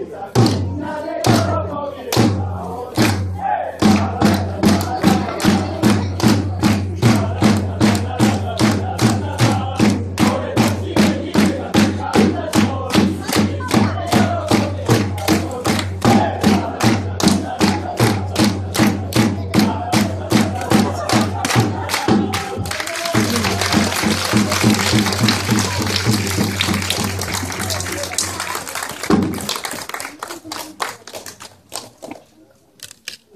Exato.